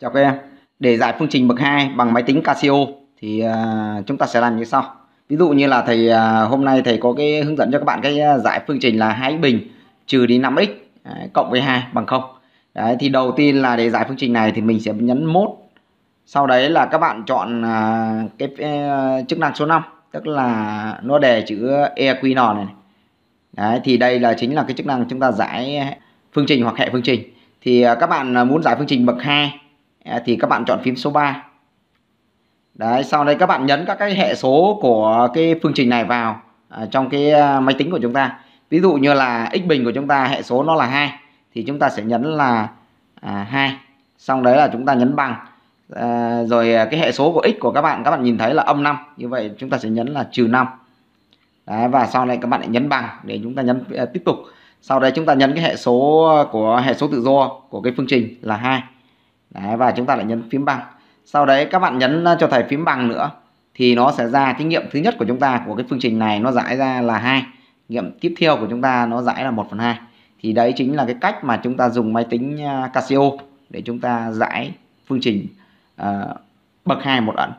Chào các em. Để giải phương trình bậc 2 bằng máy tính Casio thì uh, chúng ta sẽ làm như sau. Ví dụ như là thầy uh, hôm nay thầy có cái hướng dẫn cho các bạn cái à, giải phương trình là 2x bình trừ đi 5x đấy, cộng với 2 bằng 0. Đấy thì đầu tiên là để giải phương trình này thì mình sẽ nhấn mốt. Sau đấy là các bạn chọn uh, cái chức năng số 5, tức là nó đề chữ eqn này. Đấy thì đây là chính là cái chức năng chúng ta giải phương trình hoặc hệ phương trình. Thì các bạn muốn giải phương trình bậc 2 thì các bạn chọn phím số 3 đấy sau đây các bạn nhấn các cái hệ số của cái phương trình này vào à, trong cái à, máy tính của chúng ta. Ví dụ như là x bình của chúng ta hệ số nó là 2 thì chúng ta sẽ nhấn là à, 2 xong đấy là chúng ta nhấn bằng. À, rồi à, cái hệ số của x của các bạn các bạn nhìn thấy là âm 5 như vậy chúng ta sẽ nhấn là trừ 5 đấy, và sau này các bạn lại nhấn bằng để chúng ta nhấn à, tiếp tục. Sau đây chúng ta nhấn cái hệ số của hệ số tự do của cái phương trình là 2 Đấy, và chúng ta lại nhấn phím bằng sau đấy các bạn nhấn cho thầy phím bằng nữa thì nó sẽ ra thí nghiệm thứ nhất của chúng ta của cái phương trình này nó giải ra là hai. Nghiệm tiếp theo của chúng ta nó giải là 1 phần 2 thì đấy chính là cái cách mà chúng ta dùng máy tính Casio để chúng ta giải phương trình uh, bậc hai một ẩn.